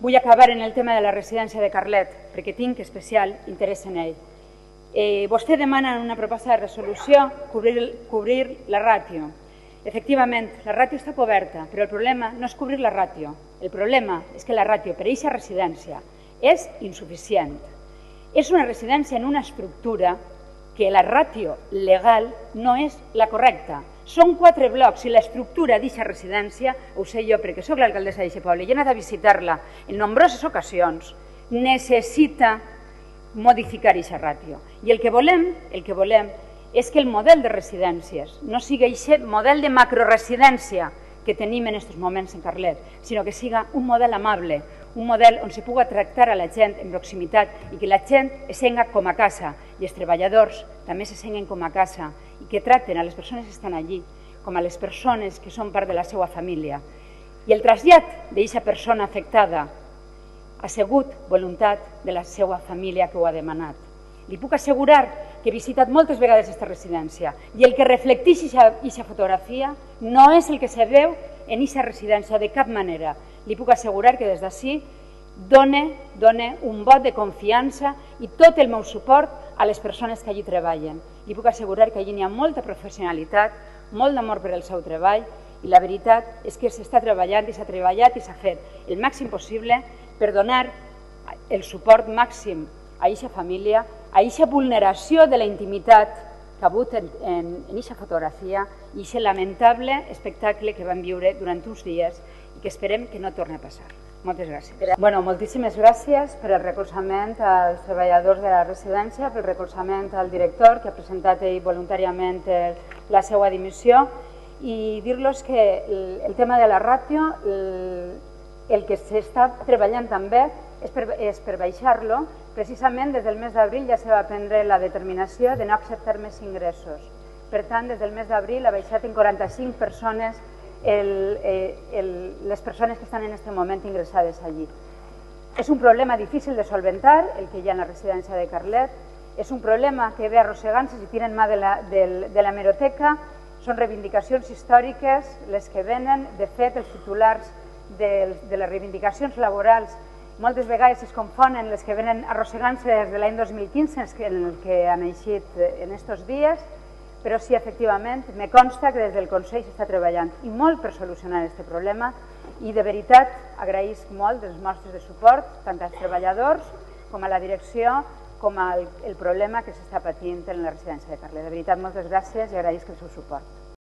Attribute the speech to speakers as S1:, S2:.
S1: Vull acabar en el tema de la residència de Carlet, perquè tinc especial interès en ell. Eh, vostè demana en una proposta de resolució cobrir, cobrir la ràtio. Efectivament, la ràtio està coberta, però el problema no és cobrir la ràtio. El problema és que la ràtio per a aquesta residència és insuficient. És una residència en una estructura que la ràtio legal no és la correcta. Són quatre blocs i l'estructura d'aquesta residència, ho sé jo perquè sóc l'alcaldessa d'aquest poble i he anat a visitar-la en nombroses ocasions, necessita modificar aquesta ràtio. I el que volem, el que volem és que el model de residències no sigui aquest model de macroresidència que tenim en aquests moments en Carlet, sinó que siga un model amable, un model on se puga tractar a la gent en proximitat i que la gent es senga com a casa i els treballadors també se senguen com a casa i que tracten a les persones que estan allí com a les persones que són part de la seva família. I el trasllat d'aquesta persona afectada ha sigut voluntat de la seva família que ho ha demanat. Li puc assegurar que he visitat moltes vegades aquesta residència i el que reflecteix aquesta fotografia no és el que se veu en aquesta residència de cap manera. Li puc assegurar que des d'ací done, done un vot de confiança i tot el meu suport a les persones que allí treballen. Li puc assegurar que allí hi ha molta professionalitat, molt d'amor per al seu treball i la veritat és que s'està treballant i s'ha treballat i s'ha fet el màxim possible per donar el suport màxim a aquesta família, a aquesta vulneració de la intimitat que ha hagut en aquesta fotografia i aquest lamentable espectacle que vam viure durant uns dies i que esperem que no torni a passar. Moltes gràcies. Bueno, moltíssimes gràcies per el recolzament als treballadors de la residència, pel recolzament al director que ha presentat ell voluntàriament la seva dimissió i dir-los que el, el tema de la ràtio, el, el que s'està treballant també és per, és per baixar-lo Precisament des del mes d'abril ja se va prendre la determinació de no acceptar més ingressos. Per tant, des del mes d'abril ha baixat en 45 persones el, eh, el, les persones que estan en aquest moment ingressades allí. És un problema difícil de solventar, el que hi ha en la residència de Carlet, és un problema que ve arrossegant-se si tiren mà de la, de, la meroteca, són reivindicacions històriques les que venen, de fet els titulars de, de les reivindicacions laborals moltes vegades es confonen les que venen arrossegant-se des de l'any 2015, en el que han eixit eh, en aquests dies, però sí, efectivament, me consta que des del Consell s'està treballant i molt per solucionar aquest problema i de veritat agraïsc molt les mostres de suport tant als treballadors com a la direcció com al el problema que s'està patint en la residència de Carles. De veritat, moltes gràcies i agraïsc el seu suport.